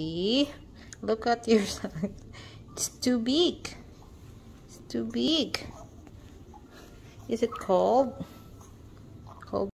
See? Look at your side. It's too big. It's too big. Is it cold?